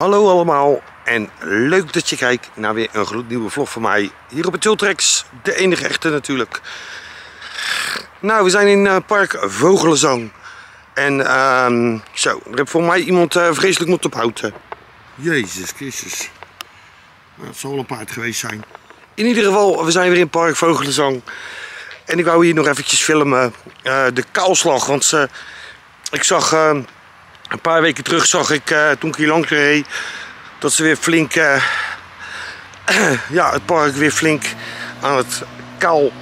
Hallo allemaal en leuk dat je kijkt naar weer een gloednieuwe vlog van mij hier op het Tiltrex, de enige echte natuurlijk. Nou, we zijn in uh, park Vogelenzang en ehm, zo, er heeft voor mij iemand uh, vreselijk moeten ophouden. Jezus Christus, nou, het zal een paard geweest zijn. In ieder geval, we zijn weer in park Vogelenzang en ik wou hier nog eventjes filmen uh, de kaalslag, want ik zag een paar weken terug zag ik, uh, toen ik hier langs reed, dat ze weer flink, uh, ja, het park weer flink aan het kaal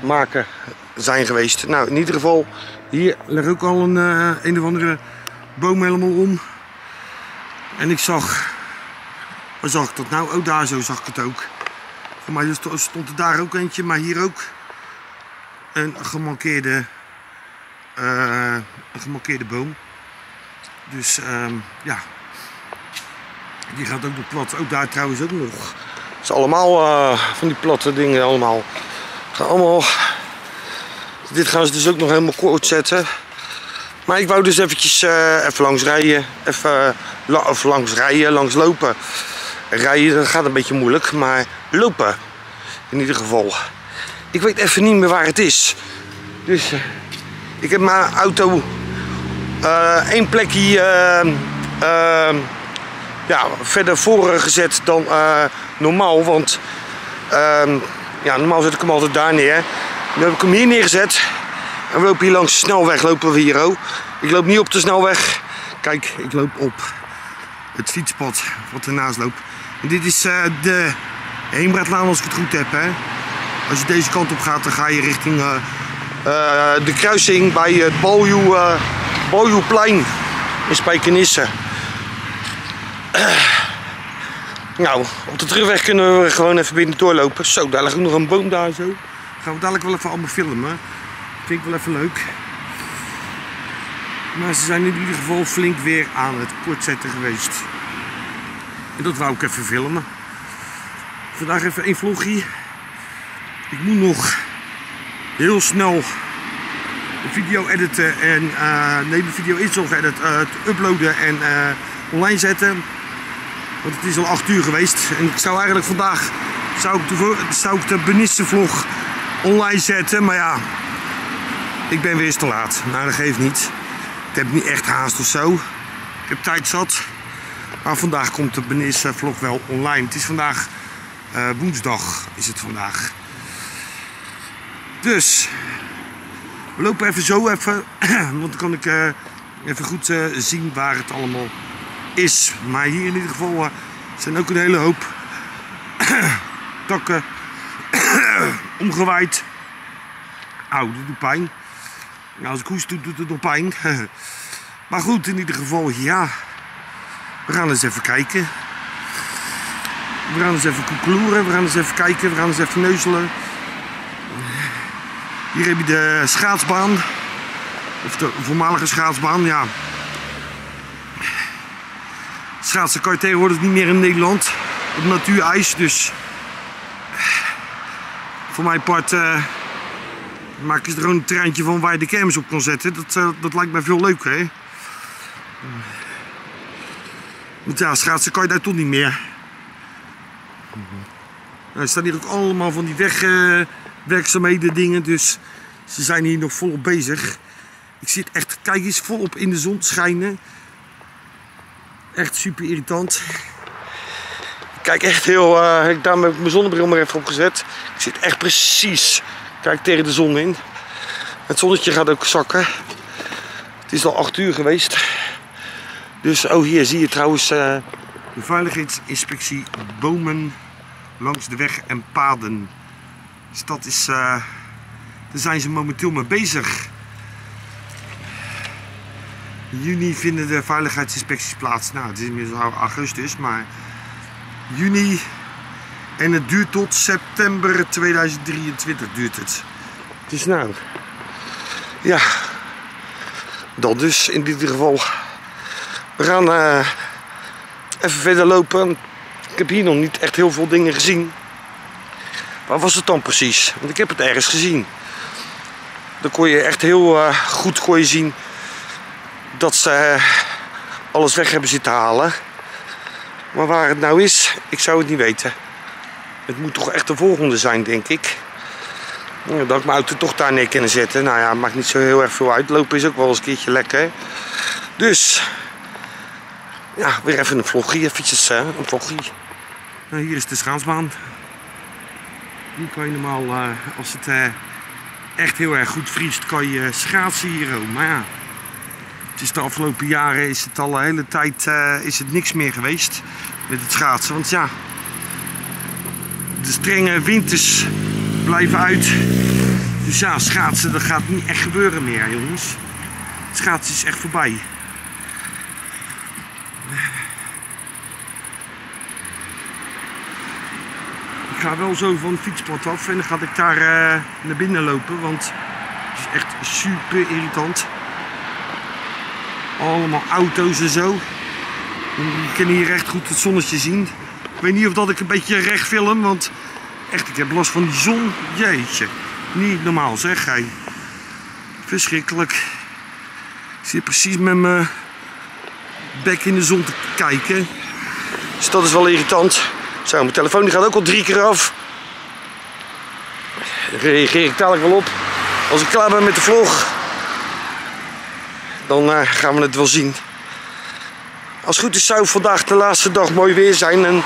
maken zijn geweest. Nou, in ieder geval, hier ligt ook al een, uh, een of andere boom helemaal om. En ik zag, waar zag dat nou? Oh, daar zo zag ik het ook. Voor mij stond er daar ook eentje, maar hier ook een gemankeerde, een gemankeerde boom. Dus um, ja, die gaat ook nog plat. Ook daar trouwens ook nog. Het is allemaal uh, van die platte dingen allemaal. Gaan allemaal... Dit gaan ze dus ook nog helemaal kort zetten. Maar ik wou dus eventjes uh, even langs rijden. Even uh, of langs rijden, langs lopen. Rijden dat gaat een beetje moeilijk, maar lopen in ieder geval. Ik weet even niet meer waar het is. Dus ik heb mijn auto Eh, plekje ehm, ehm, ja, verder voor gezet dan eh, normaal. Want ehm, ja, normaal zet ik hem altijd daar neer. Nu heb ik hem hier neergezet. En we lopen hier langs de snelweg. Lopen we hier ook. Ik loop niet op de snelweg. Kijk, ik loop op het fietspad wat ernaast loopt. Dit is uh, de Heemraadlaan als ik het goed heb. Als je deze kant op gaat, dan ga je richting de kruising bij het Baljoe Bojoeplein in Spijkenisse. Nou, op de terugweg kunnen we gewoon even binnen doorlopen. Zo, daar ligt ook nog een boom daar zo. Gaan we dadelijk wel even allemaal filmen. Vind ik wel even leuk. Maar ze zijn in ieder geval flink weer aan het kortzetten geweest. En dat wou ik even filmen. Vandaag even een vlogje. Ik moet nog heel snel video editen en uh, nee, de video is nog edit, uh, uploaden en uh, online zetten. Want het is al 8 uur geweest en ik zou eigenlijk vandaag zou ik de, zou ik de Benisse vlog online zetten, maar ja, ik ben weer eens te laat. Nou, dat geeft niet. Ik heb niet echt haast of zo. Ik heb tijd zat. Maar vandaag komt de Benisse vlog wel online. Het is vandaag woensdag is het vandaag. Dus we lopen even zo even, want dan kan ik uh, even goed uh, zien waar het allemaal is. Maar hier in ieder geval uh, zijn ook een hele hoop takken omgewaaid. Auw, dat doet pijn. Nou, als ik hoest doet, doet het nog pijn. maar goed, in ieder geval, ja. We gaan eens even kijken. We gaan eens even koekloeren. We gaan eens even kijken. We gaan eens even neuzelen. Hier heb je de schaatsbaan. Of de voormalige schaatsbaan, ja. Schaatsen kan je tegenwoordig niet meer in Nederland. Op natuurijs, dus... Voor mijn part uh, maak ik er gewoon een treintje van waar je de kermis op kan zetten. Dat, uh, dat lijkt mij veel leuker, hè. Want ja, schaatsen kan je daar toch niet meer. Er staan hier ook allemaal van die weg... Uh, werkzaamheden dingen. Dus ze zijn hier nog volop bezig. Ik zit echt, kijk eens, volop in de zon schijnen. Echt super irritant. Ik kijk echt heel, uh, ik daar heb mijn zonnebril maar even opgezet. Ik zit echt precies, kijk tegen de zon in. Het zonnetje gaat ook zakken. Het is al 8 uur geweest. Dus, oh hier zie je trouwens uh, de veiligheidsinspectie bomen langs de weg en paden. Dus dat is, uh, daar zijn ze momenteel mee bezig. Juni vinden de veiligheidsinspecties plaats. Nou, het is inmiddels augustus, maar juni. En het duurt tot september 2023 duurt het. Dus nou, ja, dat dus in ieder geval. We gaan uh, even verder lopen. Ik heb hier nog niet echt heel veel dingen gezien. Waar was het dan precies? Want ik heb het ergens gezien. Dan kon je echt heel uh, goed kon je zien dat ze uh, alles weg hebben zitten halen. Maar waar het nou is, ik zou het niet weten. Het moet toch echt de volgende zijn, denk ik. Ja, dat ik mijn auto toch daar neer kunnen zetten. Nou ja, maakt niet zo heel erg veel uit. Lopen is ook wel eens een keertje lekker. Dus, ja, weer even een vloggie. Hè, een vloggie. Nou, hier is de schaatsbaan. Hier kan je normaal, uh, als het uh, echt heel erg goed vriest, kan je schaatsen hier ook. Maar ja, het is de afgelopen jaren is het al de hele tijd is het niks meer geweest met het schaatsen. Want ja, de strenge winters blijven uit. Dus ja, schaatsen dat gaat niet echt gebeuren meer jongens. Schaatsen is echt voorbij. Ga wel zo van het fietspad af en dan ga ik daar uh, naar binnen lopen, want het is echt super irritant. Allemaal auto's en zo. Je kan hier echt goed het zonnetje zien. Ik weet niet of dat ik een beetje recht film, want echt, ik heb last van die zon. Jeetje, niet normaal zeg hij. Verschrikkelijk. Ik zit precies met mijn bek in de zon te kijken. Dus dat is wel irritant. Zo, mijn telefoon die gaat ook al drie keer af. Reageer ik dadelijk wel op. Als ik klaar ben met de vlog, dan uh, gaan we het wel zien. Als het goed is zou vandaag de laatste dag mooi weer zijn. En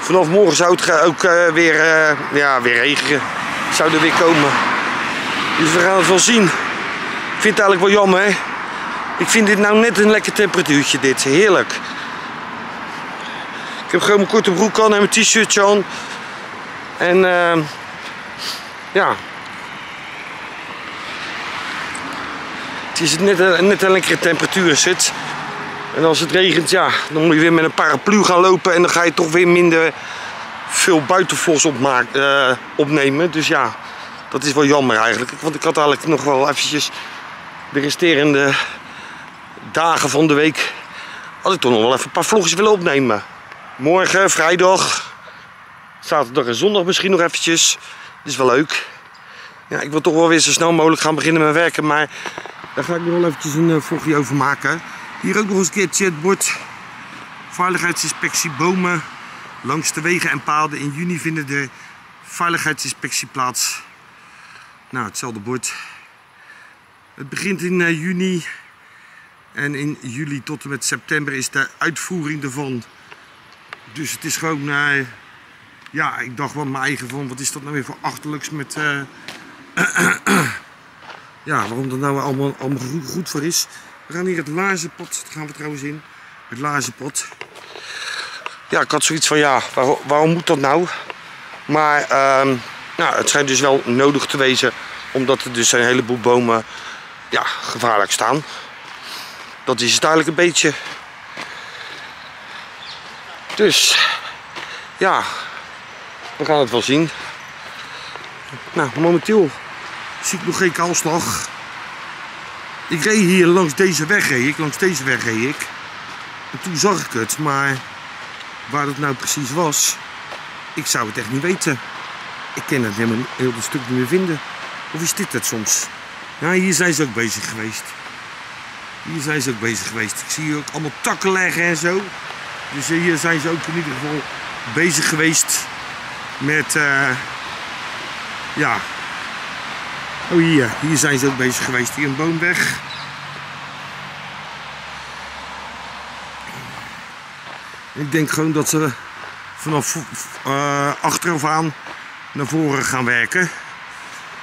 vanaf morgen zou het ook uh, weer, uh, ja, weer regenen. Zou er weer komen. Dus we gaan het wel zien. Ik vind het eigenlijk wel jammer. Hè? Ik vind dit nou net een lekker temperatuurtje dit. Heerlijk. Ik heb gewoon mijn korte broek aan en mijn t-shirtje aan. En uh, ja. Het is net een, net een lekkere temperatuur zit. En als het regent, ja, dan moet je weer met een paraplu gaan lopen. En dan ga je toch weer minder veel buitenvlos uh, opnemen. Dus ja, dat is wel jammer eigenlijk. Want ik had eigenlijk nog wel eventjes de resterende dagen van de week... had ik toch nog wel even een paar vlogjes willen opnemen. Morgen, vrijdag, zaterdag en zondag misschien nog eventjes. Dat is wel leuk. Ja, ik wil toch wel weer zo snel mogelijk gaan beginnen met werken, maar daar ga ik nog wel eventjes een uh, vlogje over maken. Hier ook nog eens een keer chatbord. Veiligheidsinspectie bomen langs de wegen en paden. In juni vinden de veiligheidsinspectie plaats. Nou, hetzelfde bord. Het begint in uh, juni en in juli tot en met september is de uitvoering ervan. Dus het is gewoon, uh, ja, ik dacht wel mijn eigen van, wat is dat nou weer voor achterlijks met, uh, ja, waarom dat nou allemaal, allemaal goed, voor is. We gaan hier het laarzenpad, dat gaan we trouwens in, het laarzenpad. Ja, ik had zoiets van, ja, waarom, moet dat nou? Maar, nou, het schijnt dus wel nodig te wezen, omdat er dus een heleboel bomen, ja, gevaarlijk staan. Dat is het eigenlijk een beetje. Dus, ja, we gaan het wel zien. Nou, momenteel zie ik nog geen kaalslag. Ik reed hier langs deze weg, reed ik, langs deze weg reed ik. En toen zag ik het, maar waar het nou precies was, ik zou het echt niet weten. Ik kan het helemaal heel een stuk niet meer vinden. Of is dit het soms? Ja, hier zijn ze ook bezig geweest. Hier zijn ze ook bezig geweest. Ik zie hier ook allemaal takken leggen en zo. Dus hier zijn ze ook in ieder geval bezig geweest met, uh, ja. Oh hier, hier zijn ze ook bezig geweest. Hier een boomweg. Ik denk gewoon dat ze vanaf uh, achteraf aan naar voren gaan werken.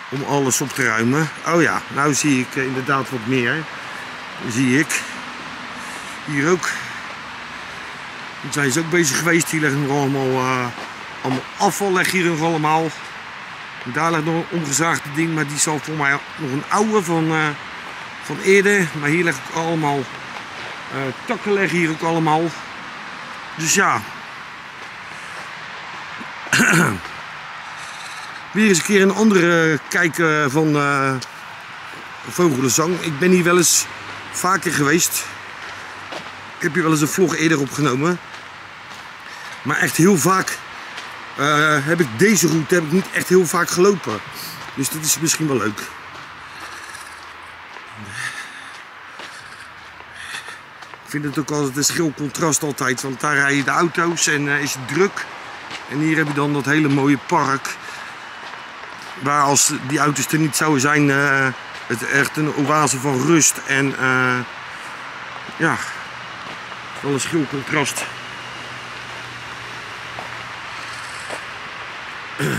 Om alles op te ruimen. Oh ja, nou zie ik inderdaad wat meer. Zie ik. Hier ook. Dan zijn ze ook bezig geweest. Hier leggen nog allemaal, uh, allemaal afval leggen hier nog allemaal. Daar ligt nog een omgezaagde ding, maar die zal voor mij nog een oude van, uh, van eerder. Maar hier leg ik allemaal uh, takken leggen hier ook allemaal. Dus ja. Weer eens een keer een andere kijk van vogelenzang. Ik ben hier wel eens vaker geweest. Ik heb hier wel eens een vlog eerder opgenomen. Maar echt heel vaak uh, heb ik deze route heb ik niet echt heel vaak gelopen. Dus dat is misschien wel leuk. Ik vind het ook altijd een schil contrast altijd. Want daar rijden de auto's en uh, is het druk. En hier heb je dan dat hele mooie park. Waar als die auto's er niet zouden zijn, uh, het echt een oase van rust. En ja, wel een schil contrast.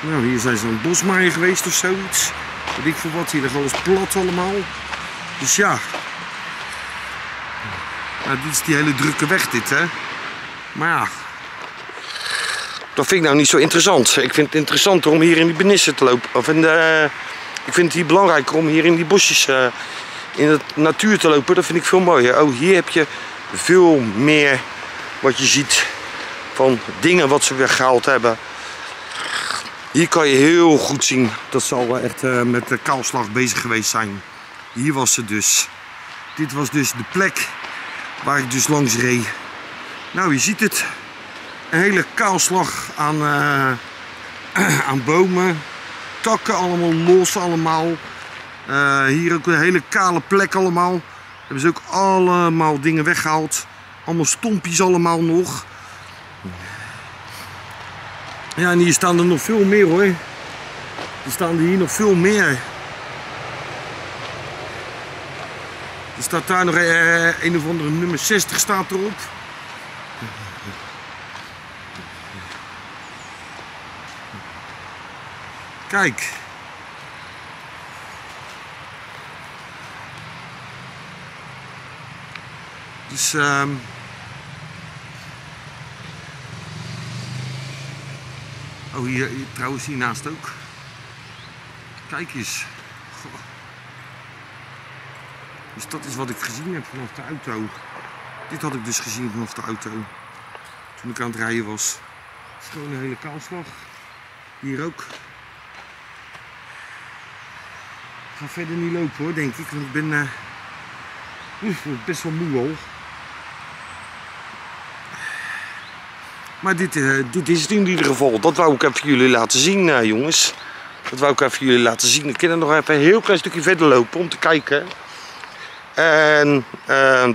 Nou, hier zijn ze een bosmaaien geweest of zoiets. Weet ik veel wat, hier ligt alles plat allemaal. Dus ja. Dit is die hele drukke weg dit, hè. Maar ja. Dat vind ik nou niet zo interessant. Ik vind het interessanter om hier in die benissen te lopen. Of in de, ik vind het hier belangrijker om hier in die bosjes, uh, in de natuur te lopen. Dat vind ik veel mooier. Oh, hier heb je veel meer wat je ziet van dingen wat ze weggehaald hebben. Hier kan je heel goed zien dat ze al echt uh, met de kaalslag bezig geweest zijn. Hier was ze dus. Dit was dus de plek waar ik dus langs reed. Nou, je ziet het. Een hele kaalslag aan, uh, aan bomen. Takken allemaal los allemaal. Uh, hier ook een hele kale plek allemaal. Hebben ze ook allemaal dingen weggehaald. Allemaal stompjes allemaal nog. Ja, en hier staan er nog veel meer hoor. Er staan er hier nog veel meer. Er staat daar nog eh, een of andere nummer 60 staat erop. Kijk. Dus um, Oh, hier, hier trouwens hiernaast ook. Kijk eens. Dus dat is wat ik gezien heb vanaf de auto. Dit had ik dus gezien vanaf de auto. Toen ik aan het rijden was. Gewoon een hele kaalslag. Hier ook. Ik ga verder niet lopen hoor, denk ik. Want ik ben uh, best wel moe al. Maar dit, uh, dit is het in ieder geval. Dat wou ik even jullie laten zien, uh, jongens. Dat wou ik even jullie laten zien. Ik kan nog even een heel klein stukje verder lopen om te kijken. En uh,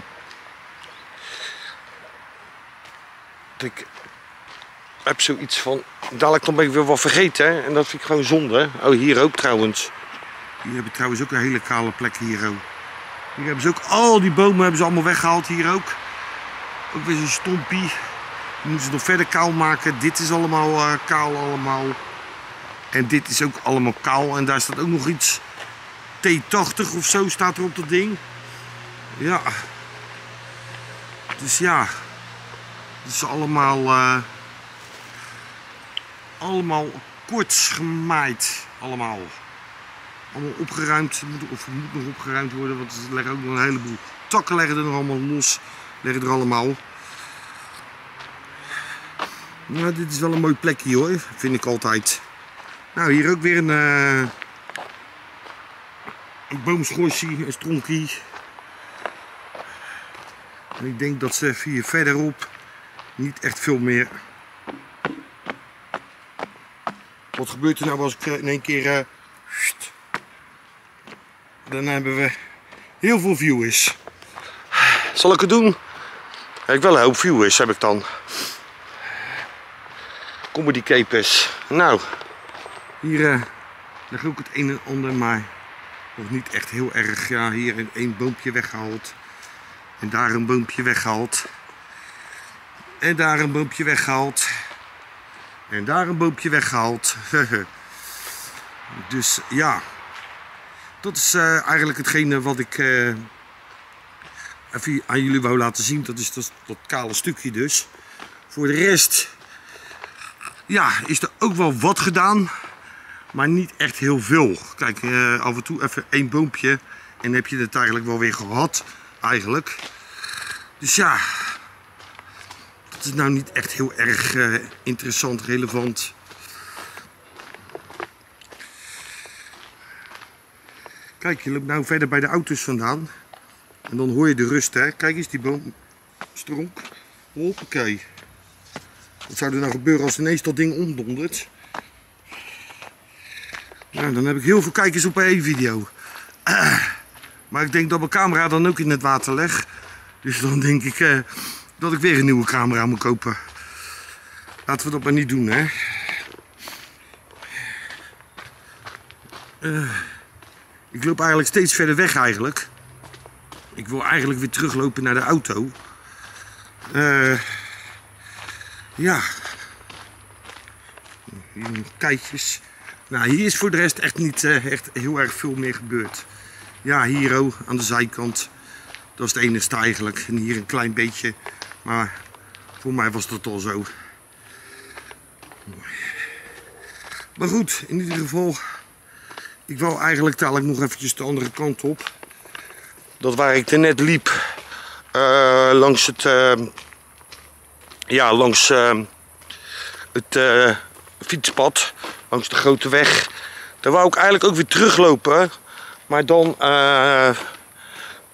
ik heb zoiets van, dadelijk dan ben ik weer wat vergeten. Hè? En dat vind ik gewoon zonde. Oh, hier ook trouwens. Hier hebben trouwens ook een hele kale plek hier ook. Hier hebben ze ook al die bomen hebben ze allemaal weggehaald hier ook. Ook weer zo'n stompie. Dan moeten ze nog verder kaal maken. Dit is allemaal uh, kaal allemaal. En dit is ook allemaal kaal. En daar staat ook nog iets. T80 of zo staat er op dat ding. Ja. Dus ja. Het is allemaal... Uh, allemaal kort gemaaid. Allemaal. Allemaal opgeruimd. Of moet nog opgeruimd worden. Want er leggen ook nog een heleboel takken leggen er nog allemaal los. Leggen er allemaal. Nou, dit is wel een mooi plekje hoor, vind ik altijd. Nou, hier ook weer een, uh, een boomschorsie, stronkie. En ik denk dat ze hier verderop niet echt veel meer. Wat gebeurt er nou als ik in één keer... Uh, dan hebben we heel veel viewers. Zal ik het doen? Ik heb wel een hoop viewers heb ik dan comedy capers. Nou, hier uh, ligt ook het een en ander, maar nog niet echt heel erg. Ja, hier een boompje weggehaald. En daar een boompje weggehaald. En daar een boompje weggehaald. En daar een boompje weggehaald. dus ja, dat is uh, eigenlijk hetgene wat ik uh, even aan jullie wou laten zien. Dat is dat kale stukje dus. Voor de rest ja, is er ook wel wat gedaan. Maar niet echt heel veel. Kijk, uh, af en toe even één boompje. En heb je het eigenlijk wel weer gehad. Eigenlijk. Dus ja. Dat is nou niet echt heel erg uh, interessant, relevant. Kijk, je loopt nou verder bij de auto's vandaan. En dan hoor je de rust, hè. Kijk eens, die boomstronk. Hoppakee. Wat zou er nou gebeuren als ineens dat ding omdondert? Nou, dan heb ik heel veel kijkers op één video. Maar ik denk dat mijn camera dan ook in het water leg. Dus dan denk ik eh, dat ik weer een nieuwe camera moet kopen. Laten we dat maar niet doen, hè. Eh, ik loop eigenlijk steeds verder weg eigenlijk. Ik wil eigenlijk weer teruglopen naar de auto. Eh, ja. Keitjes. Nou, hier is voor de rest echt niet eh, echt heel erg veel meer gebeurd. Ja, hier ook, aan de zijkant. Dat is het enige eigenlijk. En hier een klein beetje. Maar voor mij was dat al zo. Maar goed, in ieder geval. Ik wou eigenlijk dadelijk nog eventjes de andere kant op. Dat waar ik er net liep. eh, langs het... eh, ja, langs eh, het eh, fietspad. Langs de grote weg. Daar wou ik eigenlijk ook weer teruglopen. Maar dan eh,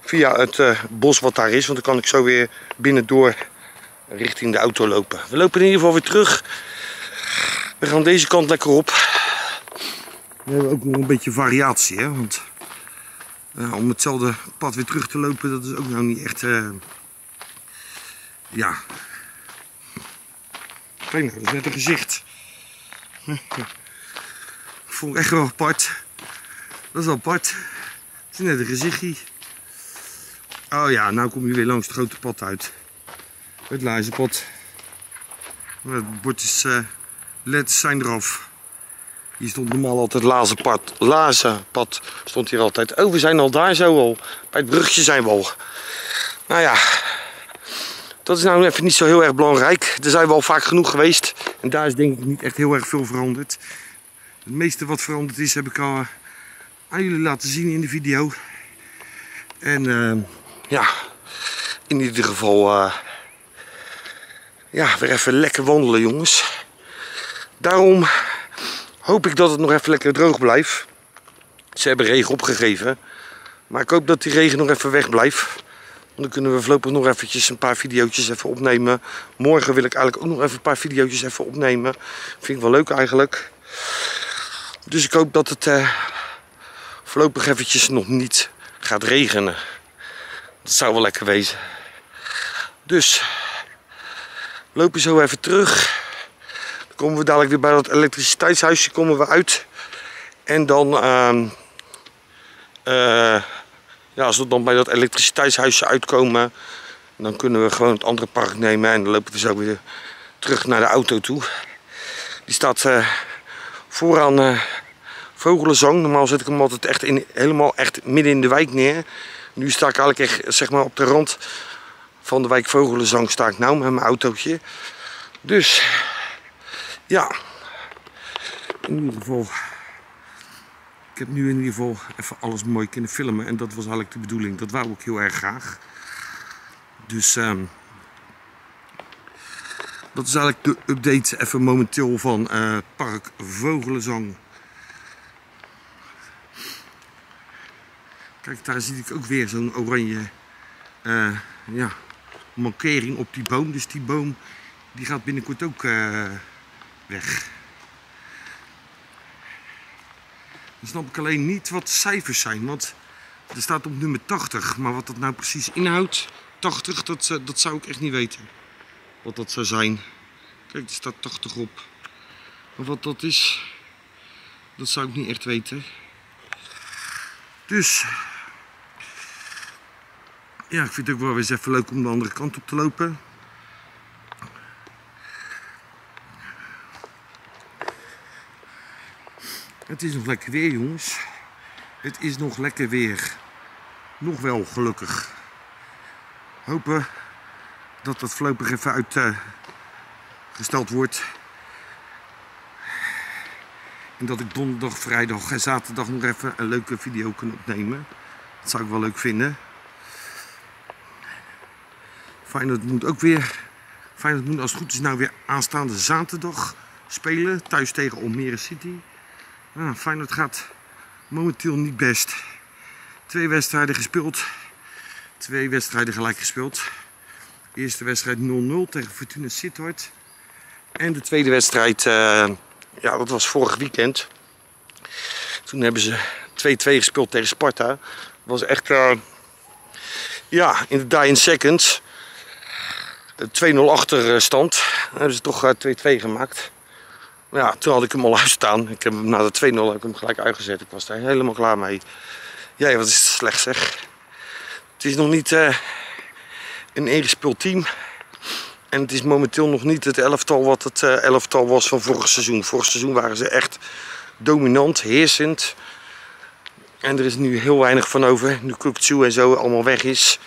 via het eh, bos wat daar is. Want dan kan ik zo weer binnendoor richting de auto lopen. We lopen in ieder geval weer terug. We gaan deze kant lekker op. We hebben ook nog een beetje variatie. Hè? Want om hetzelfde pad weer terug te lopen, dat is ook nou niet echt... ja. Kijk nou, dat is net een gezicht. Vond ik echt wel apart. Dat is wel apart. Het is net een gezichtje. Oh ja, nou kom je weer langs het grote pad uit. Het lazenpad. Het bord is... eh leds zijn eraf. Hier stond normaal altijd lazenpad. Lazenpad stond hier altijd. Oh, we zijn al daar zo al. Bij het brugje zijn we al. Nou ja, dat is nou even niet zo heel erg belangrijk. Daar zijn we al vaak genoeg geweest. En daar is denk ik niet echt heel erg veel veranderd. Het meeste wat veranderd is, heb ik al eh, aan jullie laten zien in de video. En eh, ja, in ieder geval, eh, ja, weer even lekker wandelen, jongens. Daarom hoop ik dat het nog even lekker droog blijft. Ze hebben regen opgegeven. Maar ik hoop dat die regen nog even weg blijft. Dan kunnen we voorlopig nog eventjes een paar video's even opnemen. Morgen wil ik eigenlijk ook nog even een paar video's even opnemen. Vind ik wel leuk eigenlijk. Dus ik hoop dat het eh, voorlopig eventjes nog niet gaat regenen. Dat zou wel lekker wezen. Dus, we lopen zo even terug. Dan komen we dadelijk weer bij dat elektriciteitshuisje komen we uit. En dan, ehm, eh, ja, als we dan bij dat elektriciteitshuisje uitkomen, dan kunnen we gewoon het andere park nemen. En dan lopen we zo weer terug naar de auto toe. Die staat eh, vooraan eh Vogelenzang. Normaal zet ik hem altijd echt in, helemaal echt midden in de wijk neer. Nu sta ik eigenlijk echt zeg maar, op de rand van de wijk Vogelenzang sta ik nou met mijn autootje. Dus ja, in ieder geval. Ik heb nu in ieder geval even alles mooi kunnen filmen. En dat was eigenlijk de bedoeling. Dat wou ik heel erg graag. Dus ehm, dat is eigenlijk de update even momenteel van eh, Park Vogelenzang. Kijk, daar zie ik ook weer zo'n oranje eh, ja, markering op die boom. Dus die boom die gaat binnenkort ook eh, weg. Dan snap ik alleen niet wat cijfers zijn. Want er staat op nummer 80. Maar wat dat nou precies inhoudt, 80, dat, eh, dat zou ik echt niet weten. Wat dat zou zijn. Kijk, er staat 80 op. Maar wat dat is, dat zou ik niet echt weten. Dus, ja, ik vind het ook wel eens even leuk om de andere kant op te lopen. Het is nog lekker weer, jongens. Het is nog lekker weer. Nog wel, gelukkig. Hopen dat dat voorlopig even uitgesteld wordt. En dat ik donderdag, vrijdag en zaterdag nog even een leuke video kan opnemen. Dat zou ik wel leuk vinden. Feyenoord moet ook weer... Feyenoord moet als het goed is nou weer aanstaande zaterdag spelen. Thuis tegen Almere City. Ah, Feyenoord gaat momenteel niet best. Twee wedstrijden gespeeld. Twee wedstrijden gelijk gespeeld. De eerste wedstrijd 0-0 tegen Fortuna Sittard. En de tweede wedstrijd, eh, ja, dat was vorig weekend. Toen hebben ze 2-2 gespeeld tegen Sparta. was echt, uh, ja, in de dying seconds. 2-0 achterstand. Dan hebben ze toch 2-2 gemaakt. Ja, toen had ik hem al uitstaan. Ik heb hem na de 2-0 heb ik hem gelijk uitgezet. Ik was daar helemaal klaar mee. Ja, wat is het slecht zeg. Het is nog niet uh, een ingespeeld team. En het is momenteel nog niet het elftal wat het uh, elftal was van vorig seizoen. Vorig seizoen waren ze echt dominant, heersend. En er is nu heel weinig van over. Nu Kukzu en zo allemaal weg is.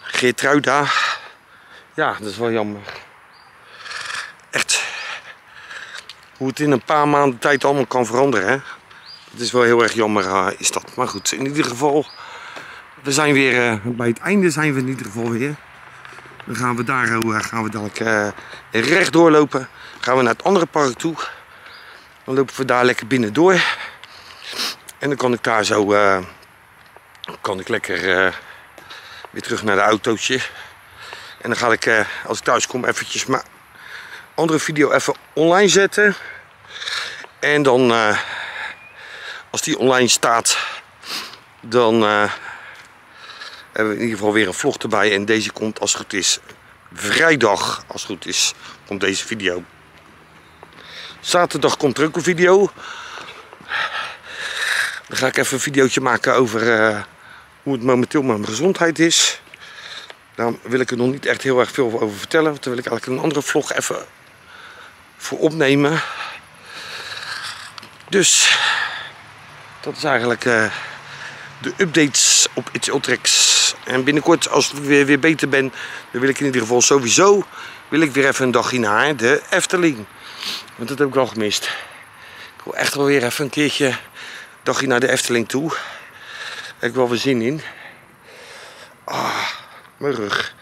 Geertruida. Ja, dat is wel jammer. Echt. Hoe het in een paar maanden tijd allemaal kan veranderen. Hè? Het is wel heel erg jammer uh, is dat. Maar goed, in ieder geval. We zijn weer, uh, bij het einde zijn we in ieder geval weer. Dan gaan we daar uh, gaan we dadelijk recht doorlopen. Gaan we naar het andere park toe. Dan lopen we daar lekker binnen door. En dan kan ik daar zo kan ik lekker weer terug naar de autootje. En dan ga ik als ik thuis kom eventjes mijn andere video even online zetten. En dan als die online staat dan hebben we in ieder geval weer een vlog erbij. En deze komt als het goed is vrijdag, als het goed is, komt deze video. Zaterdag komt er ook een video. Dan ga ik even een videootje maken over uh, hoe het momenteel met mijn gezondheid is. Daar wil ik er nog niet echt heel erg veel over vertellen. Want daar wil ik eigenlijk een andere vlog even voor opnemen. Dus dat is eigenlijk uh, de updates op It's Ultrex. En binnenkort, als ik weer, weer beter ben, dan wil ik in ieder geval sowieso wil ik weer even een dagje naar de Efteling. Want dat heb ik wel gemist. Ik wil echt wel weer even een keertje een dagje naar de Efteling toe. Daar heb ik wel weer zin in. Ah, mijn rug.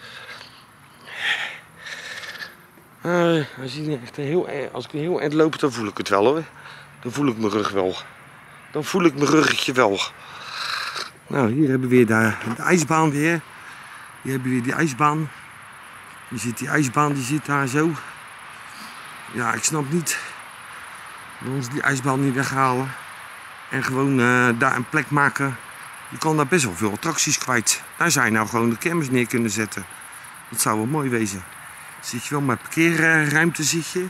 Uh, als, ik echt heel, als ik heel eind loop, dan voel ik het wel hoor. Dan voel ik mijn rug wel. Dan voel ik mijn ruggetje wel. Nou, hier hebben we weer de, de ijsbaan weer. Hier hebben we weer die ijsbaan. Je ziet die ijsbaan, die zit daar zo. Ja, ik snap niet waarom ze die ijsbaan niet weghalen. En gewoon uh, daar een plek maken. Je kan daar best wel veel attracties kwijt. Daar zou je nou gewoon de kermis neer kunnen zetten. Dat zou wel mooi wezen. Zit je wel met parkeerruimte, zit je.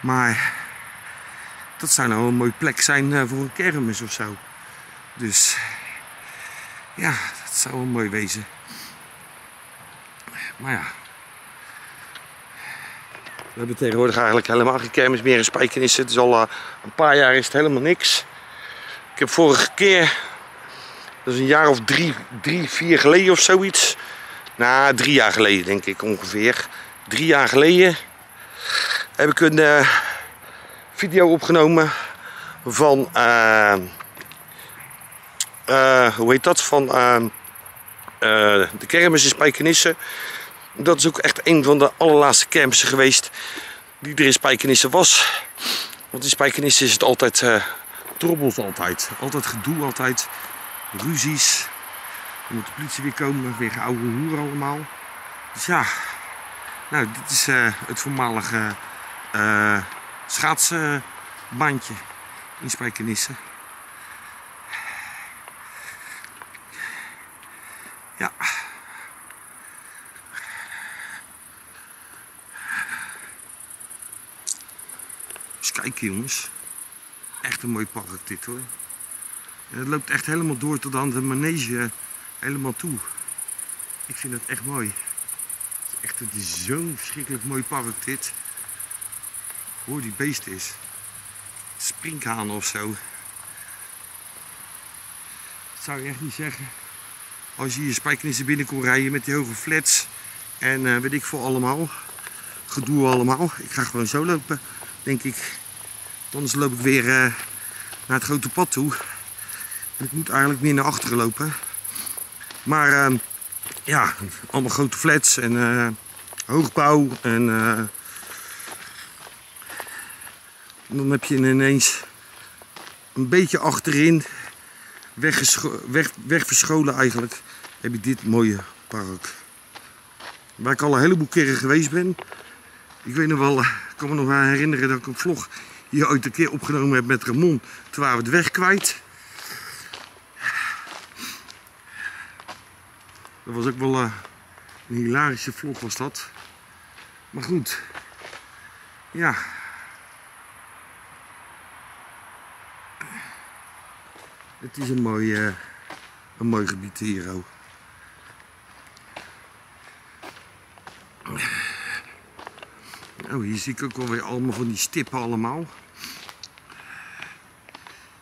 Maar dat zou nou een mooie plek zijn uh, voor een kermis of zo. Dus ja, dat zou wel mooi wezen. Maar ja. We hebben tegenwoordig eigenlijk helemaal geen kermis meer in Spijkenissen. Het is al uh, een paar jaar is het helemaal niks. Ik heb vorige keer, dat is een jaar of drie, drie vier geleden of zoiets. Nou, drie jaar geleden denk ik ongeveer. Drie jaar geleden heb ik een uh, video opgenomen van... Uh, uh, hoe heet dat, van uh, uh, de kermis in Spijkenisse. Dat is ook echt een van de allerlaatste kermissen geweest die er in Spijkenisse was. Want in Spijkenisse is het altijd uh, trobbels altijd. Altijd gedoe, altijd ruzies. Dan moet de politie weer komen, weer oude hoer allemaal. Dus ja, nou dit is het voormalige schaatsbandje in Spijkenisse. Ja. Eens kijken jongens. Echt een mooi park dit hoor. Het loopt echt helemaal door tot aan de manege helemaal toe. Ik vind het echt mooi. Het is echt zo'n verschrikkelijk mooi park dit. Hoor die beest is. Sprinkhaan of zo. Zou je echt niet zeggen. Als je hier spijkenissen binnen kon rijden met die hoge flats. En uh, weet ik veel allemaal. Gedoe allemaal. Ik ga gewoon zo lopen, denk ik. Anders loop ik weer uh, naar het grote pad toe. En ik moet eigenlijk meer naar achteren lopen. Maar uh, ja, allemaal grote flats en hoogbouw. En dan heb je ineens een beetje achterin weg, weg verscholen eigenlijk, heb je dit mooie park. Waar ik al een heleboel keren geweest ben. Ik weet nog wel, ik kan me nog wel herinneren dat ik een vlog hier ooit een keer opgenomen heb met Ramon. Toen waren we de weg kwijt. Dat was ook wel uh, een hilarische vlog was dat. Maar goed. Ja. Het is een mooi, uh, een mooi gebied hier. Oh, hier zie ik ook alweer allemaal van die stippen allemaal.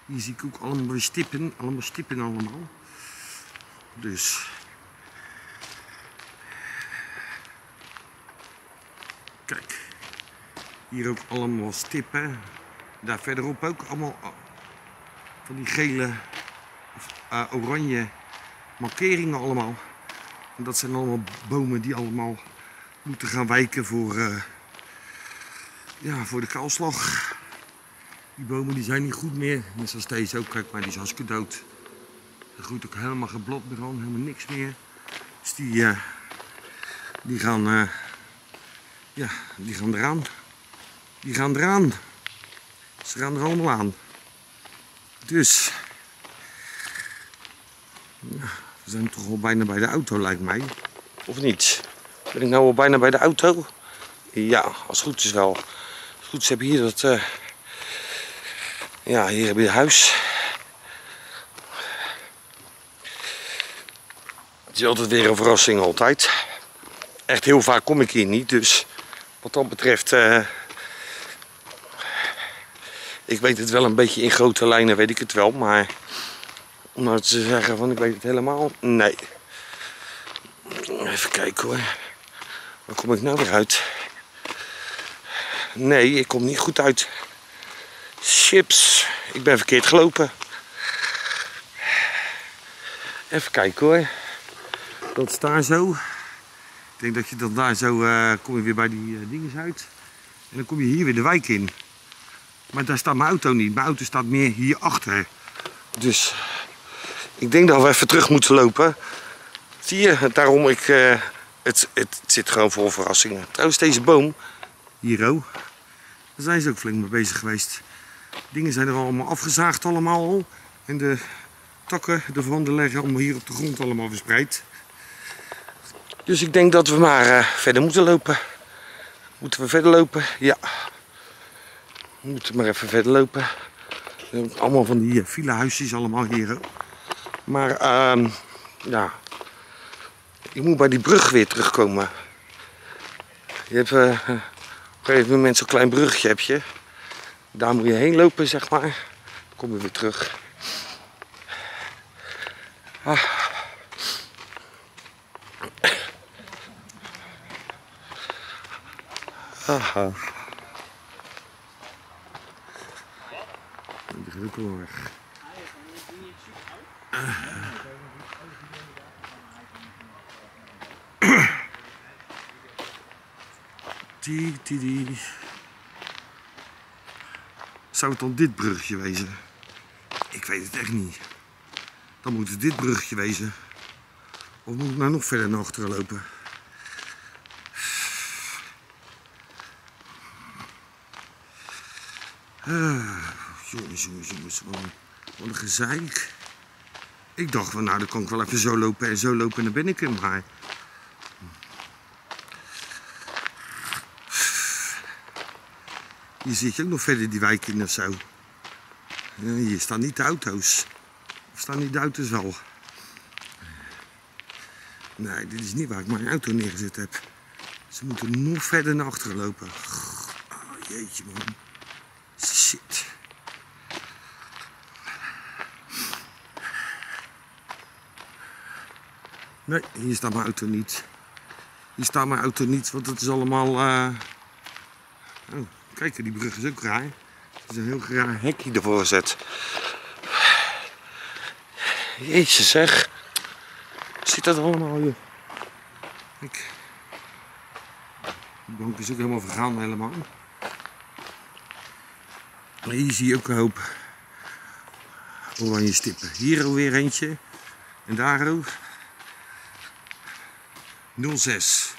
Hier zie ik ook allemaal stippen, allemaal stippen allemaal. Dus. Kijk. Hier ook allemaal stippen. Daar verderop ook allemaal van die gele uh, oranje markeringen allemaal. En dat zijn allemaal bomen die allemaal moeten gaan wijken voor, uh, ja, voor de kaalslag. Die bomen die zijn niet goed meer. Net zoals deze ook, kijk maar, die is hartstikke dood. Er groeit ook helemaal meer aan, helemaal niks meer. Dus die, uh, die gaan, ja, die gaan eraan. Die gaan eraan. Ze gaan er allemaal aan. Dus, ja, we zijn toch al bijna bij de auto lijkt mij. Of niet? Ben ik nou al bijna bij de auto? Ja, als het goed is wel. Als het goed is heb je hier dat... Uh, ja, hier heb je het huis. Het is altijd weer een verrassing, altijd. Echt heel vaak kom ik hier niet, dus wat dat betreft... Uh, ik weet het wel een beetje in grote lijnen, weet ik het wel, maar... Om nou te zeggen van ik weet het helemaal, nee. Even kijken hoor. Waar kom ik nou weer uit? Nee, ik kom niet goed uit. Chips. Ik ben verkeerd gelopen. Even kijken hoor. Dat is daar zo. Ik denk dat je dan daar zo uh, kom je weer bij die uh, dingen uit. En dan kom je hier weer de wijk in. Maar daar staat mijn auto niet. Mijn auto staat meer hierachter. Dus ik denk dat we even terug moeten lopen. Zie je, daarom ik... Uh, het, het zit gewoon vol verrassingen. Trouwens, deze boom, hier ook, daar zijn ze ook flink mee bezig geweest. Dingen zijn er allemaal afgezaagd allemaal al. En de takken ervan liggen allemaal hier op de grond allemaal verspreid. Dus ik denk dat we maar uh, verder moeten lopen. Moeten we verder lopen? Ja. We moeten maar even verder lopen. Allemaal van die file huisjes allemaal hier. Maar uh, ja, ik moet bij die brug weer terugkomen. Je hebt uh, op een gegeven moment zo'n klein brugje heb je. Daar moet je heen lopen, zeg maar. Dan kom je weer terug. Ah. Die. Die, die. Zou het dan dit brugje wezen? Ik weet het echt niet. Dan moet het dit brugje wezen. Of moet ik nou nog verder naar achteren lopen? Uh, jongens, jongens, jongens. Wat een, een gezeik. Ik dacht nou, dan kan ik wel even zo lopen en zo lopen en dan ben ik. Maar Hier zit je ook nog verder die wijk in of zo. Hier staan niet de auto's. Of staan niet de auto's wel? Nee, dit is niet waar ik mijn auto neergezet heb. Ze moeten nog verder naar achteren lopen. Oh, jeetje man. Shit. Nee, hier staat mijn auto niet. Hier staat mijn auto niet, want het is allemaal... Uh... Oh. Kijk, die brug is ook raar. Er is een heel raar hekje ervoor gezet. Jeetje zeg. Zit dat allemaal hier? Kijk. De bank is ook helemaal vergaan helemaal. Maar hier zie je ook een hoop oranje stippen. Hier alweer eentje. En daar ook. 06.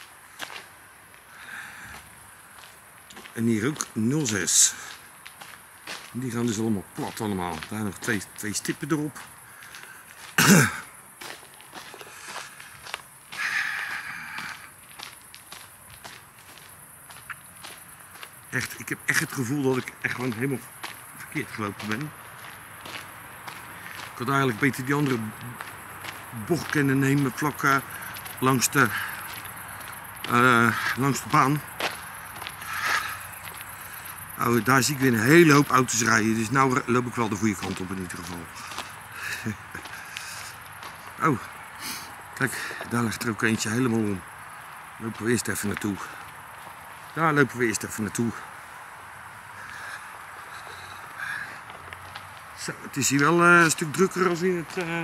En hier ook 06. En die gaan dus allemaal plat allemaal. Daar nog twee, twee stippen erop. echt, ik heb echt het gevoel dat ik echt gewoon helemaal verkeerd gelopen ben. Ik had eigenlijk beter die andere bocht kunnen nemen vlak eh, langs, de, uh, langs de baan. Oh, daar zie ik weer een hele hoop auto's rijden, dus nu loop ik wel de goede kant op in ieder geval. oh, kijk, daar ligt er ook eentje helemaal om. Lopen we eerst even naartoe. Daar lopen we eerst even naartoe. Zo, het is hier wel uh, een stuk drukker als in het uh,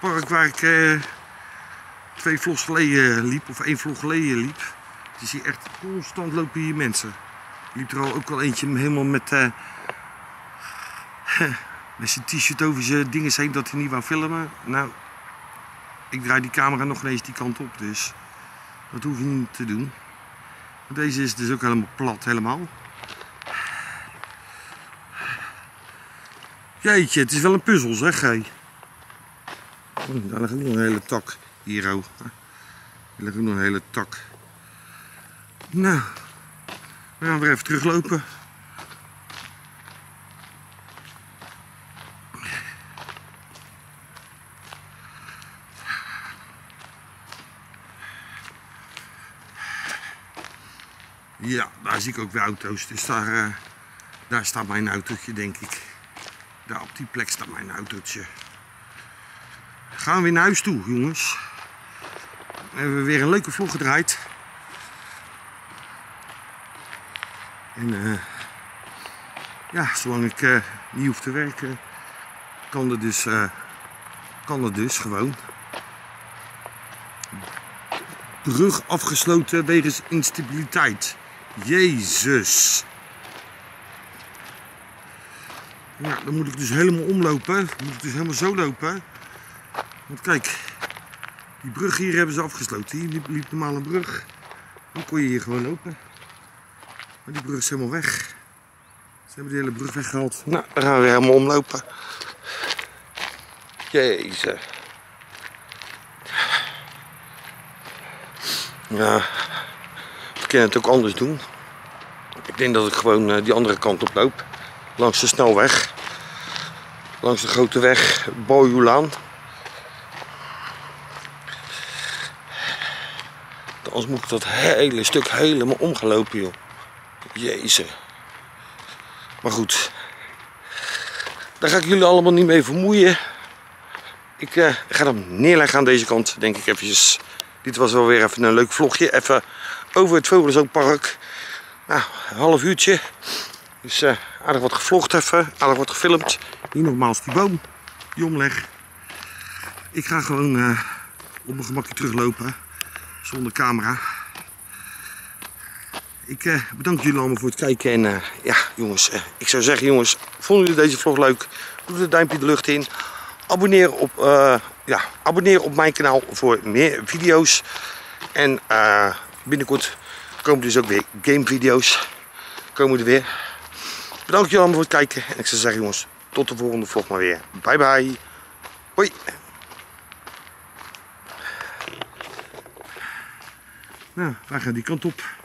park waar ik twee vlogs geleden liep, of één vlog geleden liep. Het is hier echt constant lopen hier mensen. Liep er al ook al eentje helemaal met, met zijn t-shirt over zijn dingen heen dat hij niet wou filmen. Nou, ik draai die camera nog eens die kant op, dus dat hoef je niet te doen. Deze is dus ook helemaal plat, helemaal. Jeetje, het is wel een puzzel zeg, hé. Oh, daar ligt nog een hele tak. Hier, oh. Daar ligt ook nog een hele tak. Nou, we gaan weer even teruglopen. Ja, daar zie ik ook weer auto's. Dus daar, uh, daar staat mijn autootje, denk ik. Daar op die plek staat mijn autootje. Gaan we weer naar huis toe, jongens. We hebben weer een leuke vlog gedraaid. En uh, ja, zolang ik uh, niet hoef te werken, kan het dus, kan het dus gewoon brug afgesloten wegens instabiliteit. Jezus. Ja, dan moet ik dus helemaal omlopen. Dan moet ik dus helemaal zo lopen. Want kijk, die brug hier hebben ze afgesloten. Hier liep, normaal een brug. Dan kon je hier gewoon lopen. Maar die brug is helemaal weg. Ze hebben die hele brug weggehaald. Nou, dan gaan we weer helemaal omlopen. Jezus. Ja, kan het ook anders doen. Ik denk dat ik gewoon eh, die andere kant op loop. Langs de snelweg. Langs de grote weg Bojulaan. Anders moet ik dat hele stuk helemaal omgelopen joh. Jezus. Maar goed. Daar ga ik jullie allemaal niet mee vermoeien. Ik uh, ga hem neerleggen aan deze kant, denk ik eventjes. Dit was wel weer even een leuk vlogje. Even over het Vogelzoonpark. Nou, een half uurtje. Dus uh, aardig wat gevlogd even, aardig wat gefilmd. Hier nogmaals die boom, die omleg. Ik ga gewoon uh, op mijn gemakje teruglopen, zonder camera. Ik uh, bedank jullie allemaal voor het kijken en ja jongens, ik zou zeggen jongens, vonden jullie deze vlog leuk? Doe het duimpje de lucht in. Abonneer op, ja, abonneer op mijn kanaal voor meer video's. En binnenkort komen dus ook weer gamevideo's. Komen er weer. Bedankt jullie allemaal voor het kijken. En ik zou zeggen jongens, tot de volgende vlog maar weer. Bye bye. Hoi. Nou, wij gaan die kant op.